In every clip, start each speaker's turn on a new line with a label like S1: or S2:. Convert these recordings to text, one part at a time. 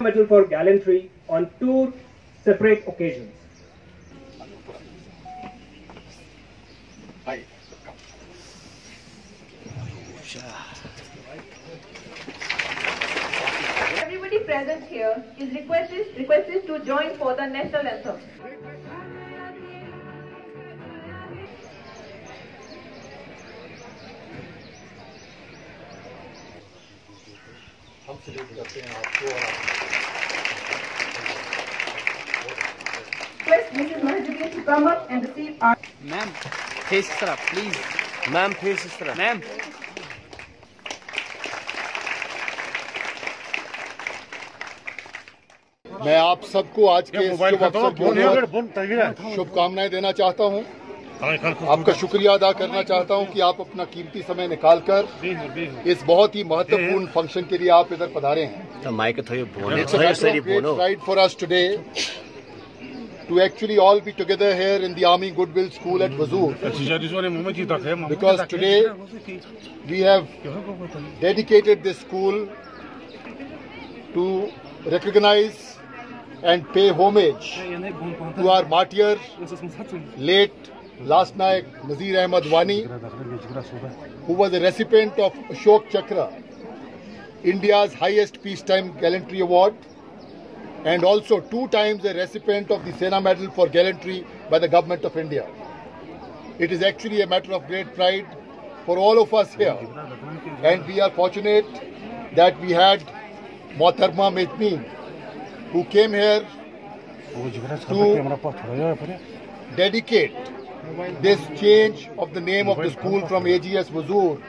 S1: Medal for gallantry on two separate occasions.
S2: Everybody present here is requested, requested to join for the national anthem. Consulate करते हैं आपको
S3: ma'am face इस तरफ़ please
S4: ma'am face इस तरफ़
S3: ma'am
S5: मैं आप सबको आज के शुभकामनाएँ देना चाहता हूँ। आपका शुक्रिया अदा करना चाहता हूँ कि आप अपना कीमती समय निकालकर इस बहुत ही महत्वपूर्ण फ़ंक्शन के लिए आप इधर पधारे हैं।
S4: Right
S5: for us today to actually all be together here in the army good will school at Wazur because today we have dedicated this school to recognise and pay homage to our martyr late Lance Naik Nazir Ahmad Wani, who was a recipient of Ashok Chakra, India's highest peacetime gallantry award, and also two times a recipient of the Sena Medal for gallantry by the government of India. It is actually a matter of great pride for all of us here, and we are fortunate that we had Mohtharma Metmeen, who came here to dedicate this change of the name of the school from AGS Wazur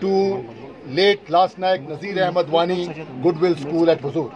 S5: to late Lance Naik Nazir Ahmad Wani Goodwill School at Wazur.